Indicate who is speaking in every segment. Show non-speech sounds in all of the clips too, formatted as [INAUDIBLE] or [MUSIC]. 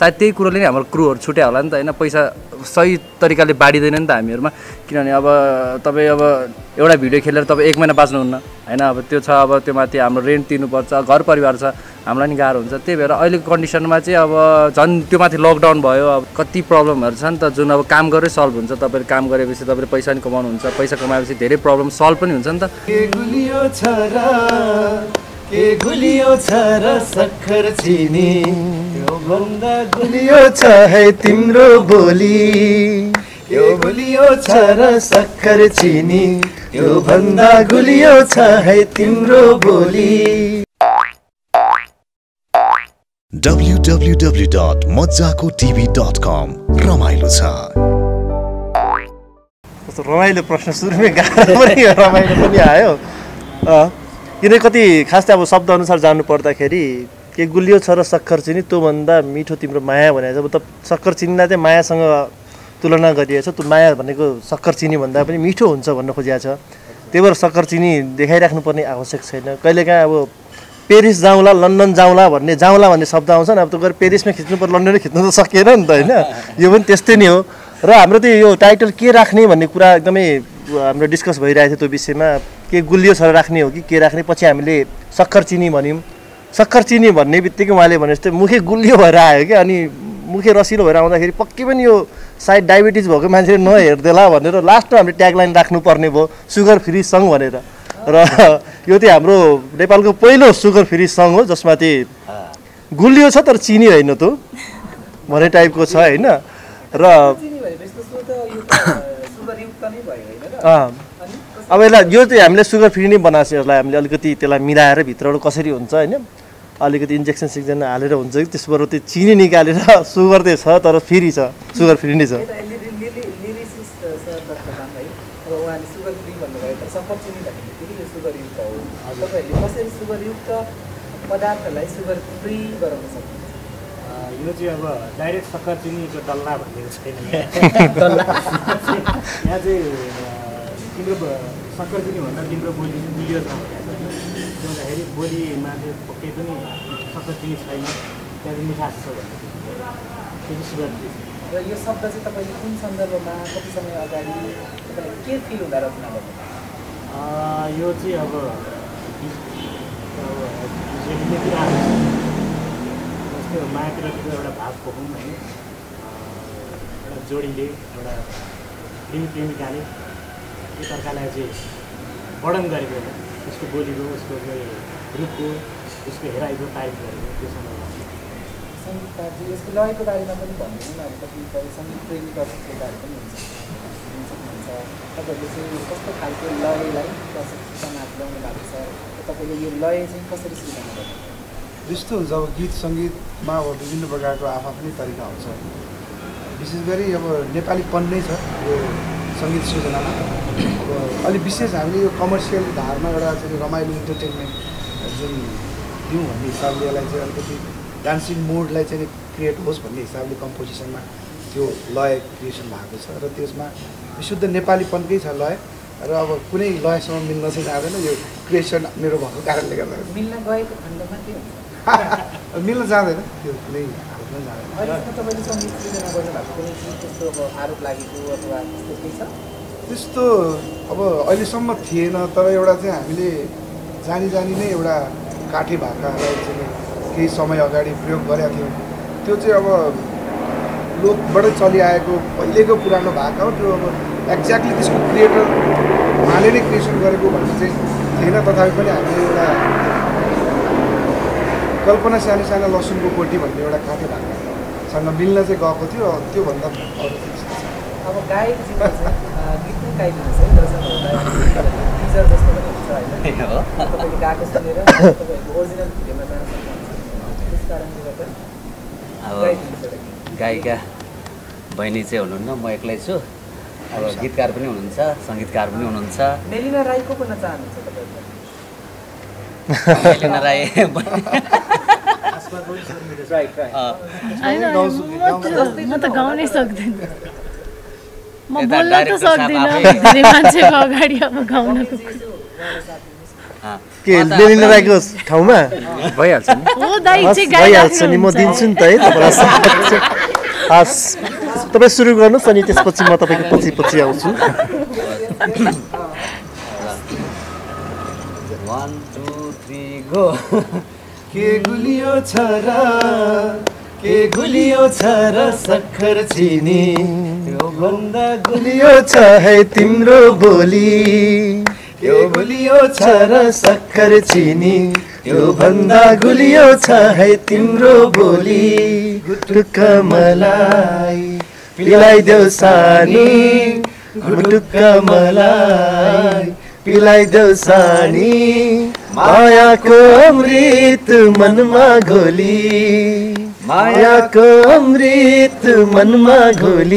Speaker 1: सायद त्यही कुरोले नै हाम्रो क्रुहरू छुट्या होला नि त होइन? पैसा सही तरिकाले बाँडिँदैन नि त हामीहरूमा। किनभने अब तपाईँ अब एउटा भिडियो खेलेर तपाईँ एक महिना बाँच्नुहुन्न होइन? अब त्यो छ अब त्यो माथि हाम्रो रेन्ट तिर्नुपर्छ घर परिवार छ हामीलाई नि गाह्रो हुन्छ। त्यही भएर अहिलेको कन्डिसनमा चाहिँ अब झन् त्यो माथि लकडाउन भयो अब कति प्रब्लमहरू छ नि त जुन अब काम गरेरै सल्भ हुन्छ। तपाईँले काम गरेपछि तपाईँले पैसा पनि कमाउनुहुन्छ पैसा कमाएपछि धेरै प्रब्लम सल्भ पनि हुन्छ नि त।
Speaker 2: यो भन्दा गुलियो छ है तिम्रो बोली। यो गुलियो छ र सक्खर चिनी। यो भन्दा गुलियो छ है तिम्रो बोली।
Speaker 3: www.mojakotv.com रमाइलो छ।
Speaker 4: कस्तो रमाइलो प्रश्न सुरुमै गाह्रो पनि रमाइलो पनि आयो। अँ किन कति खास चाहिँ अब शब्दअनुसार जानु पर्दाखेरि के गुलियो छ र सक्खर चिनी त्योभन्दा मिठो तिम्रो माया चाहिँ अब त सक्खर चिनीलाई चाहिँ मायासँग तुलना गरिएको छ त्यो माया भनेको सक्खर चिनी भन्दा पनि मिठो हुन्छ भन्न खोजिएको छ। त्यही भएर सक्खर चिनी देखाइराख्नुपर्ने आवश्यक छैन। कहिलेकाहीँ अब पेरिस जाउँला लन्डन जाउँला भन्ने जाउँला भन्ने शब्द आउँछ नि अब त्यो गएर पेरिसमा खिच्नु पर्यो लन्डनमै खिच्नु त सकिएन नि त होइन? यो पनि त्यस्तै नै हो। र हाम्रो त्यो यो टाइटल के राख्ने भन्ने कुरा एकदमै हाम्रो डिस्कस भइरहेको थियो त्यो विषयमा। के गुलियो छ राख्ने हो कि के राख्ने? पछि हामीले सक्खर चिनी भन्यौँ। सक्खर चिनी भन्ने बित्तिकै उहाँले भने जस्तै मुखे गुलियो भएर आयो क्या अनि मुखे रसिलो भएर आउँदाखेरि पक्कै पनि यो सायद डायबिटिज भएको मान्छेले नहेरिदेला भनेर लास्टमा हामीले ट्यागलाइन राख्नुपर्ने भयो सुगर फ्री सङ भनेर। र यो चाहिँ हाम्रो नेपालको पहिलो सुगर फ्री सङ हो जसमा चाहिँ गुलियो छ तर चिनी होइन त भन्ने टाइपको छ होइन। र। अब यसलाई यो चाहिँ हामीले सुगर फ्री नै बनाएको छ यसलाई हामीले अलिकति त्यसलाई मिलाएर भित्रबाट कसरी हुन्छ होइन। अलिकति इन्जेक्सन सिक्सन हालेर हुन्छ कि? त्यसबाट त्यो चिनी निकालेर सुगर चाहिँ छ तर फ्री छ। सुगर फ्री नै छ।
Speaker 5: पदार्थलाई सुगर फ्री गराउन सक्छ
Speaker 6: यो चाहिँ अब डाइरेक्ट सक्खर चिनीको डल्ला भनेको छैन यहाँ चाहिँ तिम्रो सक्खर चिनी भन्दा तिम्रो बोली चाहिँ हुँदाखेरि बोलीमा चाहिँ पक्कै पनि सक्खर चिनी छैन त्यहाँ चाहिँ मिठास छ। भन्ने छ
Speaker 5: र यो शब्द चाहिँ तपाईँले कुन सन्दर्भमा कति समय अगाडि तपाईँलाई के फिल हुँदा रचना गर्नु
Speaker 6: यो चाहिँ अब। जस्तै अब मायापिरको एउटा भाव पोखौँ होइन एउटा जोडीले एउटा प्रेमी प्रेमिकाले एकअर्कालाई चाहिँ वर्णन गरेको होइन उसको बोलीको उसको रूपको उसको हेराइको तारिफ गरेको त्यो समयमा
Speaker 5: सङ्गीतकार यसको लयको बारेमा पनि भनिदिनु न अब कतिपय सङ्गीत प्रेमी दर्शकहरू पनि हुन्छ। हुन सक्नुहुन्छ तपाईँहरूले चाहिँ कस्तो खालको लयलाई प्रशिक्षण ल्याउनु भएको छ? तपाईँले यो लय चाहिँ कसरी सिकाउनु भएको
Speaker 2: यस्तो हुन्छ अब गीत सङ्गीतमा अब विभिन्न प्रकारको आफ्नै तरिका हुन्छ। विशेष गरी अब नेपालीपन नै छ यो सङ्गीत सृजनामा अलिक विशेष हामीले यो कमर्सियल धारमा एउटा चाहिँ रमाइलो इन्टरटेनमेन्ट जुन दिउँ भन्ने हिसाबले यसलाई चाहिँ अलिकति डान्सिङ मोडलाई चाहिँ क्रिएट होस् भन्ने हिसाबले कम्पोजिसनमा त्यो लय क्रिएसन भएको छ र त्यसमा विशुद्ध नेपालीपनकै छ लय र अब कुनै लयसँग मिल्न चाहिँ जाँदैन यो क्रिएसन मेरो भएको कारणले गर्दा
Speaker 5: मिल्न गएको खण्डमा [LAUGHS]
Speaker 2: मिल्न जाँदैन त्यो कुनै हालतमा जाँदैन।
Speaker 5: त्यस्तो अब
Speaker 2: अहिलेसम्म थिएन तर एउटा चाहिँ हामीले जानी जानी नै एउटा काठे भाकालाई चाहिँ केही समय अगाडि प्रयोग गरेका थियौँ त्यो चाहिँ अब लोकबाटै चलिआएको पहिलेको पुरानो भाका हो त्यो अब एक्ज्याक्टली त्यसको क्रिएटर उहाँले नै क्रिएसन गरेको भन्ने चाहिँ थिएन तथापि पनि हामीले एउटा कल्पना सानो सानो लसुनको कोटी भन्ने एउटा काठे भाकासँग मिल्न चाहिँ गएको थियो त्योभन्दा अरू।
Speaker 5: अब गायक जीवन चाहिँ गीत नै गाइदिनुहोस् है दर्शकहरूलाई जस्तो पनि हुन्छ होइन। [LAUGHS]
Speaker 1: हो।
Speaker 5: तपाईँले गाएको सुनेर तपाईँहरूको ओरिजिनल भिडियोमा जान सक्नुहुन्छ। त्यस कारणले गर्दा
Speaker 1: अब। गायिका बहिनी चाहिँ हुनुहुन्न म एक्लै छु। अब गीतकार पनि हुनुहुन्छ सङ्गीतकार पनि हुनुहुन्छ।
Speaker 5: मेलिना राई को भन्न चाहनुहुन्छ
Speaker 1: एलिना राई
Speaker 7: म त गाउनै सक्दिनँ। म बोल्न त सक्दिनँ।
Speaker 1: आफै-
Speaker 7: धेरै मान्छेको अगाडि अब गाउनको
Speaker 4: के लिन राखेको ठाउँमा?
Speaker 1: भइहाल्छ नि।
Speaker 7: हो दाइ
Speaker 4: हस्
Speaker 7: चाहिँ
Speaker 4: भइहाल्छ नि। म दिन्छु नि त है तपाईँलाई। हस्। तपाईँ सुरु गर्नुहोस् अनि त्यसपछि म तपाईँको पछि पछि आउँछु।
Speaker 3: वान टू थ्री गो
Speaker 4: के गुलियो छ र? के गुलियो छ र? सक्खर चिनी। यो भन्दा गुलियो छ है तिम्रो बोली। यो गुलियो छ र सक्खर चिनी। यो भन्दा गुलियो छ है तिम्रो बोली। गुटुक्क मलाई पिलाइदेऊ सानी। गुटुक्क मलाई पिलाइदेऊ सानी। मायाको अमृत मनमा घोली। मायाको अमृत मनमा घोली।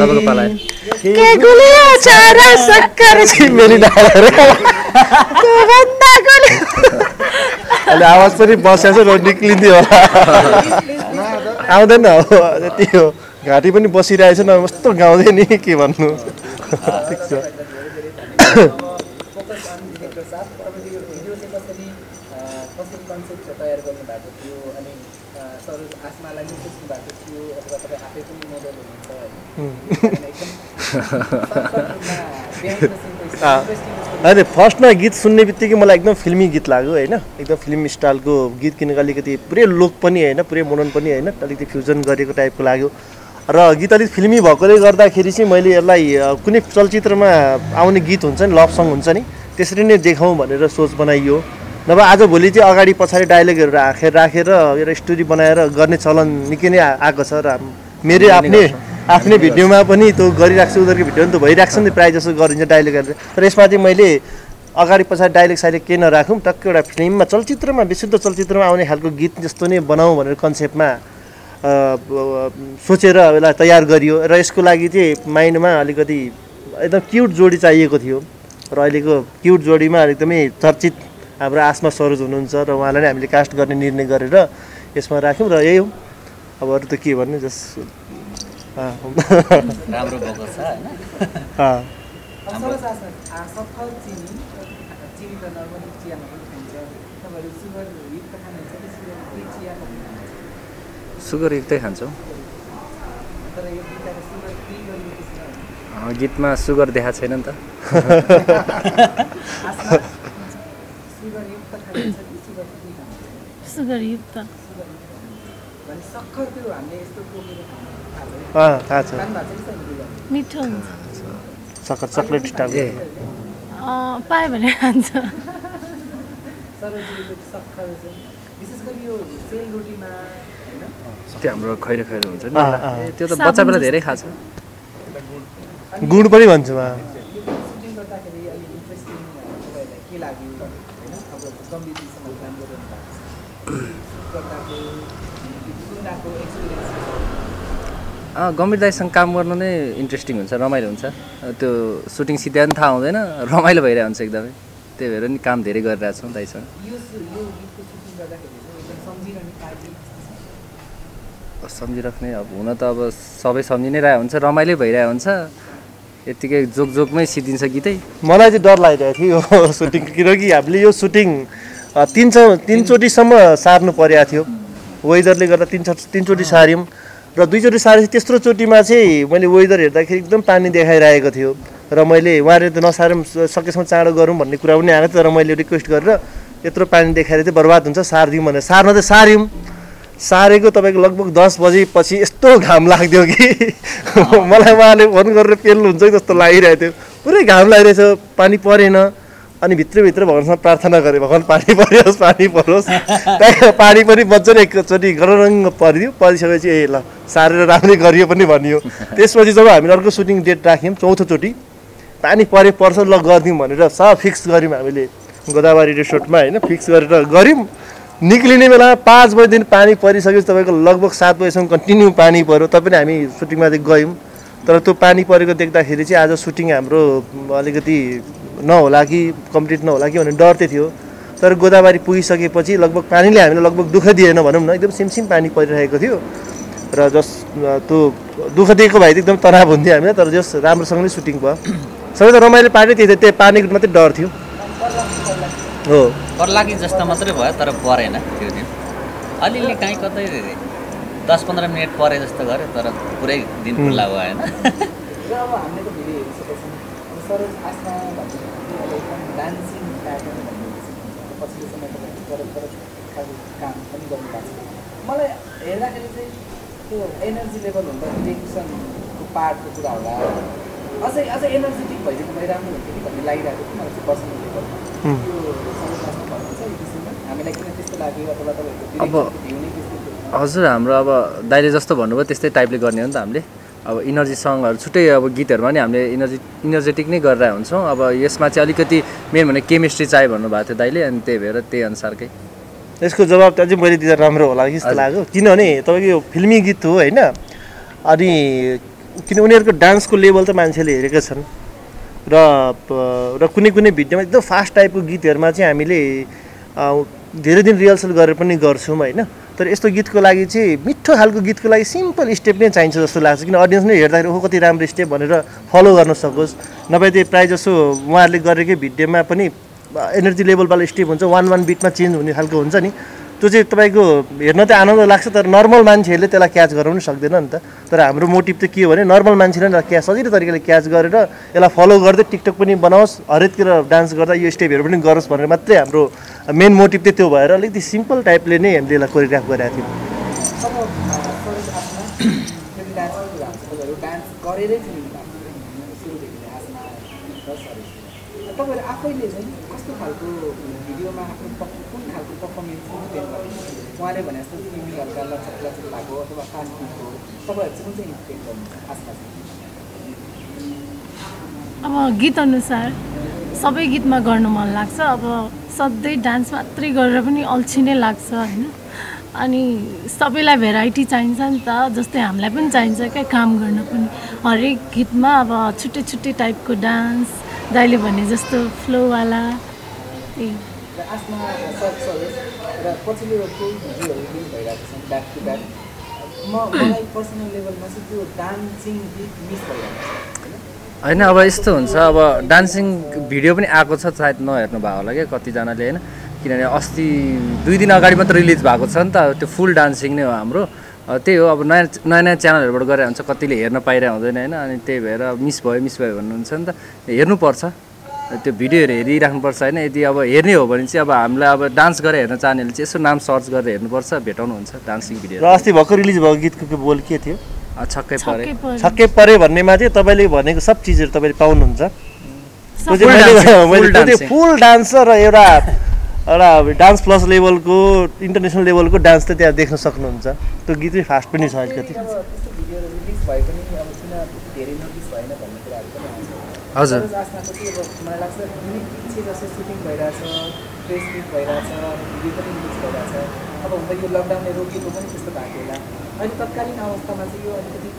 Speaker 7: के गुलियो छ र सक्कर
Speaker 4: मेरी अहिले आवाज पनि बसेको छ र निक्लिन्थ्यो होला। आउँदैन हो त्यति हो। घाँटी पनि बसिरहेछ न कस्तो गाउँदै नि के भन्नु? ठिक छ।
Speaker 5: फोकस अन डिरेक्टर साहब तपाईँले यो भिडियो चाहिँ कसरी अ, कसरी कन्सेप्ट तयार गर्नु भएको थियो अनि अ, सर आसमालाई नि सोच्नु भएको थियो अथवा तपाईँ आफै पनि मोडल हुनुहुन्छ? होइन [LAUGHS]
Speaker 4: फर्स्टमा गीत सुन्ने बित्तिकै मलाई एकदम फिल्मी गीत लाग्यो होइन? एकदम फिल्म स्टाइलको गीत किनेको अलिकति पुरै लोक पनि होइन? पुरै मोडर्न पनि होइन? अलिकति फ्युजन गरेको टाइपको लाग्यो। र गीत अलिक फिल्मी भएकोले गर्दाखेरि चाहिँ मैले यसलाई कुनै चलचित्रमा आउने गीत हुन्छ नि लभ सङ हुन्छ नि त्यसरी नै देखाउँ भनेर सोच बनाइयो। नभए आजभोलि चाहिँ अगाडि पछाडि डायलगहरू राखेर राखेर एउटा स्टोरी बनाएर गर्ने चलन निकै नै आएको छ र मेरै आफ्नै आफ्नै भिडियोमा पनि त्यो गरिरहेको छु उनीहरूको भिडियो पनि त भइरहेको छ नि प्रायः जस्तो गरिन्छ डायलगहरू तर यसमा चाहिँ मैले अगाडि पछाडि डाइलेक्ट साइलेक्ट केही नराखौँ टक्क एउटा फिल्ममा चलचित्रमा विशुद्ध चलचित्रमा आउने खालको गीत जस्तो नै बनाऊँ भनेर कन्सेप्टमा सोचेर यसलाई तयार गरियो। र यसको लागि चाहिँ माइन्डमा अलिकति एकदम क्युट जोडी चाहिएको थियो। र अहिलेको क्युट जोडीमा एकदमै चर्चित हाम्रो आसमा सरोज हुनुहुन्छ र उहाँलाई नै हामीले कास्ट गर्ने निर्णय गरेर यसमा राख्यौँ र यही हो। अब अरू त के भन्नु जस
Speaker 3: राम्रो भएको छ
Speaker 5: सुगर युक्तै
Speaker 1: खान्छौँ। गीतमा सुगर देखाएको छैन नि त।
Speaker 4: थाहा छ।
Speaker 7: मिठो हुन्छ।
Speaker 4: चक्लेट
Speaker 7: पायो भने खान्छ।
Speaker 1: त्यो हाम्रो खैरो खैरो हुन्छ नि। त्यो त बच्चा बेला धेरै खाएको छ।
Speaker 4: गुड पनि भन्छु
Speaker 1: अँ गम्भीर दाईसँग काम गर्नु नै इन्ट्रेस्टिङ हुन्छ रमाइलो हुन्छ। त्यो सुटिङ सिधा पनि थाहा हुँदैन रमाइलो भइरहेको हुन्छ एकदमै। त्यही भएर नि काम धेरै गरिरहेको छौँ दाईसँग सम्झिराख्ने अब हुन त अब सबै सम्झि नै रहेको हुन्छ रमाइलो भइरहेको हुन्छ। यत्तिकै जोक जोकमै सिद्धिन्छ गीतै।
Speaker 4: मलाई चाहिँ डर लागिरहेको थियो यो [LAUGHS] सुटिङ किनकि हामीले यो सुटिङ तिन च तिनचोटिसम्म सार्नु परेको थियो। वेदरले गर्दा तिन तिनचोटि सार्यौँ र दुईचोटि सारेपछि तेस्रो चोटिमा चाहिँ मैले वेदर हेर्दाखेरि एकदम पानी देखाइरहेको थियो। र मैले उहाँले त नसारौँ स- सकेसम्म चाँडो गरौँ भन्ने कुरा पनि आएको थियो तर मैले रिक्वेस्ट गरेर यत्रो पानी देखाएर चाहिँ बर्बाद हुन्छ सारिदिउँ भनेर। सार्न चाहिँ सार्यौँ। सारेको तपाईँको लगभग दस बजेपछि यस्तो घाम लाग्थ्यो कि। मलाई उहाँले फोन गरेर पेल्नुहुन्छ कि जस्तो लागिरहेको थियो। पुरै घाम लागिरहेछ पानी परेन। अनि भित्रभित्र भगवान्सँग प्रार्थना गरेँ भगवान् पानी परोस् पानी परोस्। [LAUGHS] पानी पनि मजाले एकचोटि गररङ्ग परिदियो। परिसकेपछि ए ल सारेर राम्रै गरियो पनि भनियो। [LAUGHS] त्यसपछि जब हामीले अर्को सुटिङ डेट राख्यौँ चौथोचोटि पानी परे पर्छ ल गरिदिउँ भनेर सब फिक्स गऱ्यौँ हामीले। गोदावरी रिसोर्टमा होइन फिक्स गरेर गऱ्यौँ। निक्लिने बेला पाँच बजीदेखि पानी परिसकेपछि तपाईँको लगभग सात बजीसम्म कन्टिन्यू पानी पऱ्यो तैपनि हामी सुटिङमा गयौँ। तर त्यो पानी परेको देख्दाखेरि चाहिँ आज सुटिङ हाम्रो अलिकति नहोला कि कम्प्लिट नहोला कि भन्ने डर चाहिँ थियो। तर गोदावरी पुगिसकेपछि लगभग पानीले हामीलाई लगभग दुःख दिएन भनौँ न एकदम सिमसिम पानी परिरहेको थियो। र जस त्यो दुःख दिएको भए एकदम तनाव हुन्थ्यो हामीलाई तर जस राम्रोसँगले सुटिङ भयो। सबै त रमाइलो पार्टी त्यही थियो त्यही पानीको मात्रै डर थियो। हो।
Speaker 3: पर्लागी जस्तो मात्रै भयो तर परेन त्यो दिन। अलिअलि काहीँ कतै दस पन्ध्र मिनट परे जस्तो गऱ्यो तर पुरै दिन खुल्ला भएन।
Speaker 5: मलाई हेर्दाखेरि चाहिँ त्यो एनर्जी लेभल हुन्छ टेन्सनको पार्टको कुरा होला। अझै अझै एनर्जेटिक भइदिनु भए राम्रो हुन्थ्यो कि भन्ने लागिरहेको थियो मलाई चाहिँ पर्सनल लेभलमा त्यो
Speaker 1: अब- हजुर हाम्रो अब दाइले जस्तो भन्नुभयो त्यस्तै टाइपले गर्ने हो नि त हामीले। अब इनर्जी सङहरू छुट्टै अब गीतहरूमा नि हामीले इनर्जी इनर्जेटिक नै गरेर हुन्छौँ। अब यसमा चाहिँ अलिकति मेन भने केमिस्ट्री चाहियो भन्नुभएको थियो दाइले अनि त्यही भएर त्यही अनुसारकै।
Speaker 4: यसको जवाब त अझै मैले दिँदा राम्रो होला कि जस्तो। लाग्यो। किनभने तपाईँको यो फिल्मी गीत हो होइन? अनि किन उनीहरूको डान्सको लेभल त मान्छेले हेरेका छन्। र र कुनै कुनै भिडियोमा एकदम फास्ट टाइपको गीतहरूमा चाहिँ हामीले धेरै दिन रिहर्सल गरेर पनि गर्छौँ होइन? तर यस्तो गीतको लागि चाहिँ मिठो खालको गीतको लागि सिम्पल स्टेप नै चाहिन्छ जस्तो लाग्छ। किन अडियन्स नै हेर्दाखेरि ओहो कति राम्रो स्टेप भनेर फलो गर्न सकोस्। नभए त्यो प्रायः जसो उहाँहरूले गरेकै भिडियोमा पनि एनर्जी लेभलवाला स्टेप हुन्छ वान वान बिटमा चेन्ज हुने खालको हुन्छ नि। त्यो चाहिँ तपाईँको हेर्न त आनन्द लाग्छ तर नर्मल मान्छेहरूले त्यसलाई क्याच गराउनु सक्दैन नि त। तर हाम्रो मोटिभ चाहिँ के हो भने नर्मल मान्छेले नि क्याच सजिलो तरिकाले क्याच गरेर यसलाई फलो गर्दै टिकटक पनि बनाओस् हरेकतिर डान्स गर्दा यो स्टेपहरू पनि गरोस् भनेर मात्रै हाम्रो मेन मोटिभ चाहिँ त्यो भएर अलिकति सिम्पल टाइपले नै हामीले यसलाई कोरियोग्राफ गरेका थियौँ। [COUGHS]
Speaker 5: तपाईँहरू आफैले चाहिँ कस्तो खालको भिडियोमा आफ्नो कुन खालको पर्फर्मेन्स इन्सपेक्ट गर्नुहुन्छ उहाँले भने जस्तो फिल्मी हल्का लचक लचक भएको अथवा फास्ट फुडको तपाईँहरू चाहिँ कुन चाहिँ इन्सपेक्ट गर्नुहुन्छ चाहिँ
Speaker 7: अब गीत अनुसार सबै गीतमा गर्नु मन लाग्छ। अब सधैँ डान्स मात्रै गरेर पनि अल्छी नै लाग्छ होइन? अनि सबैलाई भेराइटी चाहिन्छ नि त जस्तै हामीलाई पनि चाहिन्छ क्या काम गर्न पनि। हरेक गीतमा अब छुट्टै छुट्टै टाइपको डान्स। दाइले भने जस्तो फ्लोवाला
Speaker 5: भइरहेको ब्याक टु ब्याक मलाई त्यो डान्सिङ गीत मिस होइन
Speaker 1: अब यस्तो हुन्छ अब डान्सिङ भिडियो पनि आएको छ सायद नहेर्नु भएको होला क्या कतिजनाले होइन? किनभने अस्ति दुई दिन अगाडि मात्र रिलिज भएको छ नि त त्यो फुल डान्सिङ नै हो हाम्रो। त्यही हो अब नयाँ नयाँ नयाँ च्यानलहरूबाट गरेर हुन्छ कतिले हेर्न पाइरहेको हुँदैन होइन? अनि त्यही भएर मिस भयो मिस भयो भन्नुहुन्छ नि त। हेर्नुपर्छ। त्यो भिडियोहरू हेरिराख्नुपर्छ होइन? यदि अब हेर्ने हो भने चाहिँ अब हामीलाई अब डान्स गरेर हेर्न चाहनेहरूले चाहिँ यसो नाम सर्च गरेर हेर्नुपर्छ भेटाउनुहुन्छ डान्सिङ भिडियो
Speaker 4: र अस्ति भर्खर रिलिज भएको गीतको बोल के थियो?
Speaker 1: छक्कै परे।
Speaker 7: छक्कै
Speaker 4: परे। भन्नेमा चाहिँ तपाईँले भनेको सब चिजहरू तपाईँले पाउनुहुन्छ. फुल डान्सर र एउटा एउटा डान्स प्लस लेभलको इन्टरनेसनल लेभलको डान्स त त्यहाँ देख्न सक्नुहुन्छ। त्यो गीत चाहिँ फास्ट पनि छ अलिकति।
Speaker 1: हजुर।
Speaker 5: अहिले तत्कालीन अवस्थामा चाहिँ यो अलिकति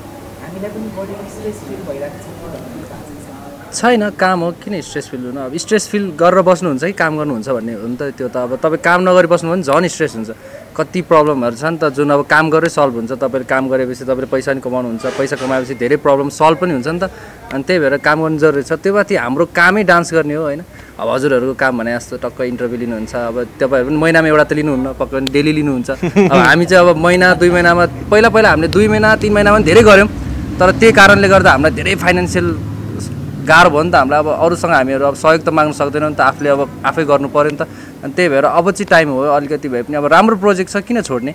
Speaker 5: हामीलाई पनि बढी स्ट्रेस फिल भइरहेको छ।
Speaker 1: छैन काम हो किन स्ट्रेस फिल हुनु? अब स्ट्रेस फिल गरेर बस्नुहुन्छ कि काम गर्नुहुन्छ भन्ने हो नि त त्यो त। अब तपाईँ काम नगरी बस्नु भने झन् स्ट्रेस हुन्छ। कति प्रब्लमहरू छ नि त जुन अब काम गरेरै सल्भ हुन्छ तपाईँले काम गरेपछि तपाईँले पैसा पनि कमाउनुहुन्छ पैसा कमाएपछि धेरै प्रब्लम सल्भ पनि हुन्छ नि त। अनि त्यही भएर काम गर्नु जरुरी छ। त्यो माथि हाम्रो कामै डान्स गर्ने हो होइन? अब हजुरहरूको काम भने जस्तो टक्क इन्टरभ्यू लिनुहुन्छ अब तपाईँहरू पनि महिनामा एउटा त लिनुहुन्न पक्कै पनि डेली लिनुहुन्छ। अब हामी चाहिँ अब महिना दुई महिनामा पहिला पहिला हामीले दुई महिना तिन महिनामा धेरै गऱ्यौँ। तर त्यही कारणले गर्दा हामीलाई धेरै फाइनेन्सियल गाह्रो भयो नि त हामीलाई। अब अरूसँग हामीहरू अब सहयोग त माग्नु सक्दैनौँ नि त आफूले अब आफै गर्नु पऱ्यो नि त। अनि त्यही भएर अब चाहिँ टाइम हो अलिकति भए पनि। अब राम्रो प्रोजेक्ट छ किन छोड्ने?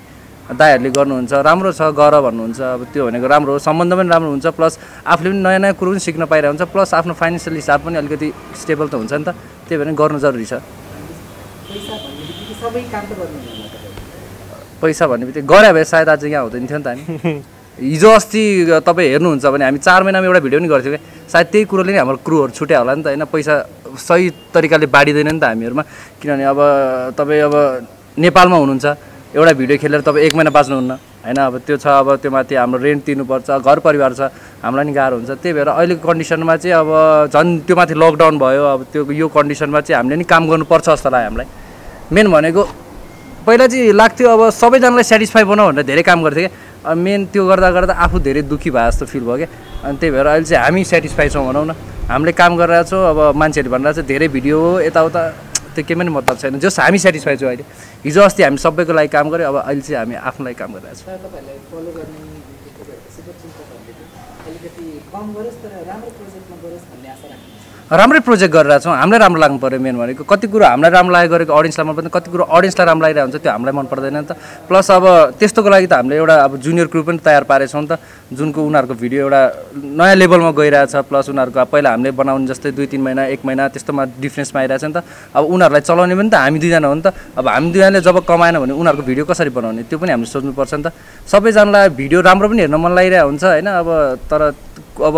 Speaker 1: दाइहरूले गर्नुहुन्छ राम्रो छ गर भन्नुहुन्छ। अब त्यो भनेको राम्रो हो सम्बन्ध पनि राम्रो हुन्छ। प्लस आफूले पनि नयाँ नयाँ कुरो पनि सिक्न पाइरहेको हुन्छ प्लस आफ्नो फाइनेन्सियल हिसाब पनि अलिकति स्टेबल त हुन्छ नि त। त्यही भएर गर्नु जरुरी छ।
Speaker 5: पैसा भन्ने बित्तिकै
Speaker 1: गरे भए सायद आज यहाँ हुँदैन थियो नि त हामी। [LAUGHS] हिजो अस्ति तपाईँ हेर्नुहुन्छ भने हामी चार महिनामा एउटा भिडियो पनि गर्थ्यौँ क्या। सायद त्यही कुरोले नै हाम्रो क्रुहरू छुट्या होला नि त होइन? पैसा सही तरिकाले बाँडिँदैन नि त हामीहरूमा। किनभने अब तपाईँ अब नेपालमा हुनुहुन्छ एउटा भिडियो खेलेर तपाईँ एक महिना बाँच्नुहुन्न होइन? अब त्यो छ अब त्यो माथि हाम्रो रेन्ट तिर्नुपर्छ घर परिवार छ हामीलाई नि गाह्रो हुन्छ। त्यही भएर अहिलेको कन्डिसनमा चाहिँ अब झन् त्यो माथि लकडाउन भयो अब त्यो यो कन्डिसनमा चाहिँ हामीले नि काम गर्नुपर्छ जस्तो लाग्यो हामीलाई। मेन भनेको पहिला चाहिँ लाग्थ्यो अब सबैजनालाई सेटिस्फाई बनाऊ भनेर धेरै काम गर्थ्यो क्या। मेन त्यो गर्दा गर्दा आफू धेरै दुःखी भए जस्तो फिल भयो क्या। अनि त्यही भएर अहिले चाहिँ हामी सेटिस्फाई छौँ भनौँ न। हामीले काम गरिरहेको छौँ अब मान्छेहरूले भनिरहेको छ धेरै भिडियो हो यताउता। त्यो केही पनि मतलब छैन। जस हामी सेटिस्फाई छौँ अहिले। हिजो अस्ति हामी सबैको लागि काम गऱ्यो अब अहिले चाहिँ हामी आफ्नो लागि काम गरिरहेको छौँ।
Speaker 5: राम्रै
Speaker 1: प्रोजेक्ट गरिरहेको छौँ हामीलाई राम्रो लाग्नु पऱ्यो मेन भनेको। कति कुरो हामीलाई राम्रो लागेको गरेको अडियन्सलाई मन पर्दैन कति कुरो अडियन्सलाई राम्रो लागिरहेको हुन्छ त्यो हामीलाई मन पर्दैन नि त। प्लस अब त्यस्तोको लागि त हामीले एउटा अब जुनियर क्रू पनि तयार पारेछौँ नि त। जुनको उनीहरूको भिडियो एउटा नयाँ लेभलमा गइरहेछ प्लस उनीहरूको पहिला हामीले बनाउने जस्तै दुई तिन महिना एक महिना त्यस्तोमा डिफ्रेन्समा आइरहेछ नि त। अब उनीहरूलाई चलाउने पनि त हामी दुईजना हो नि त। अब हामी दुईजनाले जब कमाएन भने उनीहरूको भिडियो कसरी बनाउने त्यो पनि हामीले सोच्नुपर्छ नि त। सबैजनालाई भिडियो राम्रो पनि हेर्न मन लागिरहेको हुन्छ होइन? अब तर अब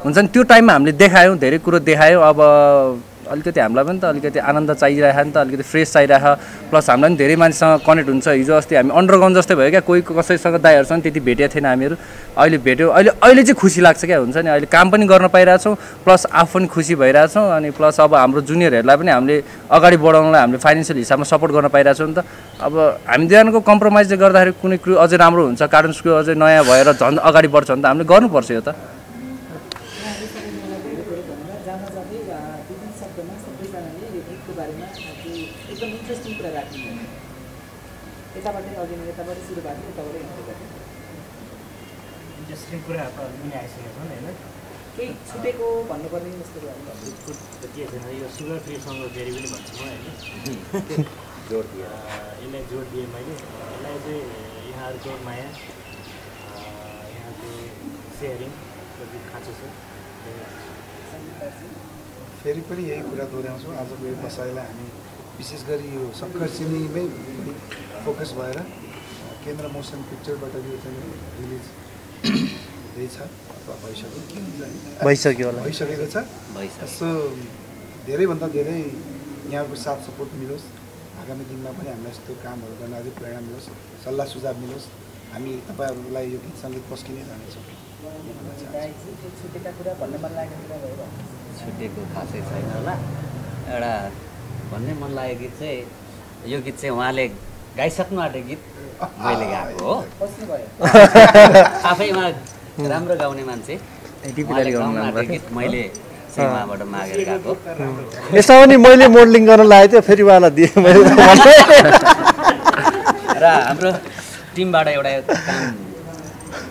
Speaker 1: हुन्छ नि त्यो टाइममा हामीले देखायौँ धेरै कुरो देखायौँ। अब अलिकति हामीलाई पनि त अलिकति आनन्द चाहिरहेको नि त अलिकति फ्रेस चाहिरहेको प्लस हामीलाई पनि धेरै मान्छेसँग कनेक्ट हुन्छ। हिजो अस्ति हामी अन्डरग्राउन्ड जस्तै भयो क्या कोही कसैसँग दाईहरूसँग त्यति भेटेको थिएन हामीहरू। अहिले भेट्यो। अहिले अहिले चाहिँ खुसी लाग्छ क्या हुन्छ नि? अहिले काम पनि गर्न पाइरहेछौँ प्लस आफू पनि खुसी भइरहेछौँ अनि प्लस अब हाम्रो जुनियरहरूलाई पनि हामीले अगाडि बढाउनलाई हामीले फाइनेन्सियल हिसाबमा सपोर्ट गर्न पाइरहेछौँ नि त। अब हामी दुईजनाको कम्प्रोमाइजले गर्दाखेरि कुनै कुरो अझै राम्रो हुन्छ। कार्टुन्स क्रू अझै नयाँ भएर झन् अगाडि बढ्छ भने त। हामीले गर्नुपर्छ यो त
Speaker 5: उहाँहरूले सबैले मलाई धेरै कुरो भन्नुभयो जाँदा जाँदै अँ, दुई तिन शब्दमा सबैजनाले यो गीतको बारेमा केही एकदम इन्ट्रेस्टिङ कुरा राख्नुभयो यताबाटै अघि नै यताबाट सुरु भएको यताबाटै हिँड्दै गएको
Speaker 6: इन्ट्रेस्टिङ कुरा त पनि आइसकेको छन् होइन?
Speaker 5: केही छुटेको भन्नुपर्ने जस्तो कुराहरू
Speaker 6: के छैन यो सुगर फ्रीसँग फेरि पनि भन्छु म होइन। [LAUGHS]
Speaker 3: जोड दियो
Speaker 6: अँ, यसलाई जोड दिएँ मैले। यसलाई चाहिँ यहाँहरूको माया यहाँको सेयरिङ खाँचो छ।
Speaker 2: फेरि पनि यही कुरा दोहोऱ्याउँछौँ। आजको यो बसाइलाई हामी विशेष गरी यो सक्खर सिनेमै फोकस भएर केन्द्र मोसन पिक्चरबाट यो चाहिँ रिलिज हुँदैछ? अथवा भइसक्यो?
Speaker 4: भइसक्यो होला।
Speaker 2: भइसकेको छ? सो धेरैभन्दा धेरै यहाँको साथ सपोर्ट मिलोस्। आगामी दिनमा पनि हामीलाई यस्तो कामहरू गर्न अझै प्रेरणा मिलोस् सल्लाह सुझाव मिलोस्। हामी तपाईँहरूलाई यो गीत सङ्गीत पस्किनै जानेछौँ।
Speaker 5: छुटेका कुरा भन्न मन लागेको कुरा भयो
Speaker 3: छुटेको खासै छैन होला। एउटा भन्ने मन लागेको गीत चाहिँ यो गीत चाहिँ उहाँले गाइसक्नु आँटेको गीत मैले गाएको हो।
Speaker 5: पस्नु भयो [LAUGHS]
Speaker 3: आफै उहाँ राम्रो गाउने मान्छे। मैले मागेर गाएको।
Speaker 4: यसमा पनि मैले मोडलिङ गर्न लागेको थियो फेरि उहाँलाई दिएँ। मैले
Speaker 3: र हाम्रो टिमबाट एउटा काम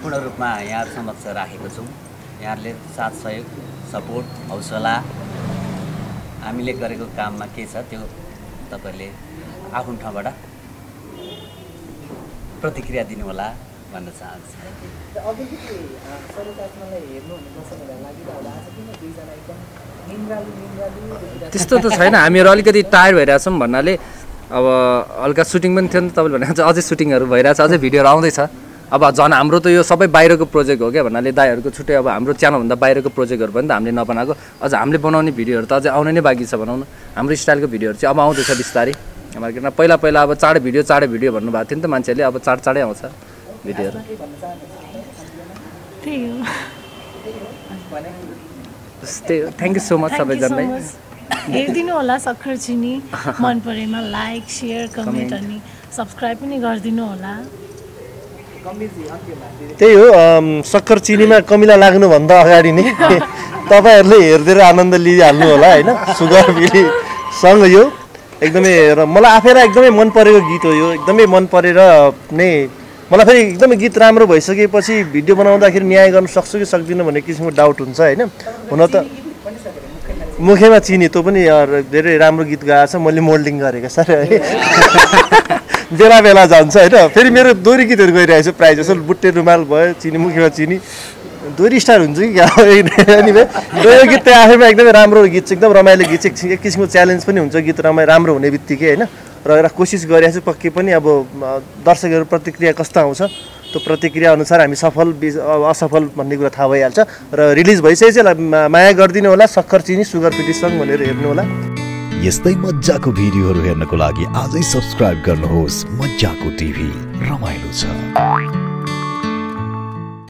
Speaker 3: पूर्ण रूपमा यहाँहरू समक्ष राखेको छौँ। यहाँहरूले साथ सहयोग सपोर्ट हौसला हामीले गरेको काममा के छ त्यो तपाईँहरूले आफ्नो ठाउँबाट प्रतिक्रिया दिनुहोला। भन्न चाहन्छु
Speaker 5: र अघिदेखि सरोकासमालाई हेर्नु भने दर्शकहरूलाई लागिरह होला आज किन दुईजना एकदम निन्द्रालु निन्द्रालु देखिरहेको छ?
Speaker 1: त्यस्तो त छैन हामीहरू अलिकति टायर भइरहेछौँ भन्नाले अब हल्का सुटिङ पनि थियो नि त तपाईँले भने जस्तो अझै सुटिङहरू भइरहेछ अझै भिडियोहरू आउँदैछ। अब झन् हाम्रो त यो सबै बाहिरको प्रोजेक्ट हो क्या भन्नाले दाईहरूको छुट्टै अब हाम्रो च्यानलभन्दा बाहिरको प्रोजेक्टहरू पनि त हामीले नबनाएको। अझ हामीले बनाउने भिडियोहरू त अझै आउने नै बाँकी छ भनौँ न। हाम्रो स्टाइलको भिडियोहरू चाहिँ अब आउँदैछ बिस्तारै। मार्केटमा पहिला पहिला अब चाँडै भिडियो चाँडै भिडियो भन्नुभएको थियो नि त मान्छेहरूले अब चाँड चाँडै आउँछ। भिडियोहरू
Speaker 7: त्यही हो
Speaker 1: त्यस्तै हो thank you so much
Speaker 7: thank you so
Speaker 1: सबैजनालाई
Speaker 7: हेरिदिनु होला सक्खर चिनी मन परेमा लाइक सेयर कमेन्ट अनि सब्सक्राइब पनि गरिदिनु होला
Speaker 4: त्यही हो सक्खर चिनीमा कमिला लाग्नुभन्दा अगाडि नै तपाईँहरूले हेरिदिएर आनन्द लिइहाल्नु होला होइन सुगर फ्रीसँग यो एकदमै र मलाई आफैलाई एकदमै मन परेको गीत हो यो एकदमै मन परेर नै मलाई फेरि एकदमै गीत राम्रो भइसकेपछि भिडियो बनाउँदाखेरि न्याय गर्न सक्छु कि सक्दिनँ भन्ने किसिमको डाउट हुन्छ होइन? हुन त मुखैमा चिनी तँ पनि धेरै राम्रो गीत गाएको छ मैले मोल्डिङ गरेको सर है। [LAUGHS] बेला बेला जान्छ होइन? फेरि मेरो दोहोरी गीतहरू गइरहेको छ प्रायः जस्तो बुट्टे रुमाल भयो चिनी मुखीमा चिनी। दोहोरी स्टार हुन्छ कि? अनि र यो गीत चाहिँ आफैमा एकदमै राम्रो गीत चाहिँ एकदम रमाइलो गीत चाहिँ एक किसिमको च्यालेन्ज पनि हुन्छ गीत रमाइ राम्रो हुने बित्तिकै होइन? र एउटा कोसिस गरिरहेको छु पक्कै पनि अब दर्शकहरू प्रतिक्रिया कस्तो आउँछ त्यो प्रतिक्रिया अनुसार हामी सफल असफल भन्ने कुरा थाहा भइहाल्छ। र रिलिज भइसकेपछि यसलाई माया गरिदिनु होला सक्खर चिनी सुगर पिटी भनेर हेर्नु होला।
Speaker 8: यस्तै मजाको भिडियोहरू हेर्नको लागि आजै सब्सक्राइब गर्नुहोस् मजाको टिभी। रमाइलो छ।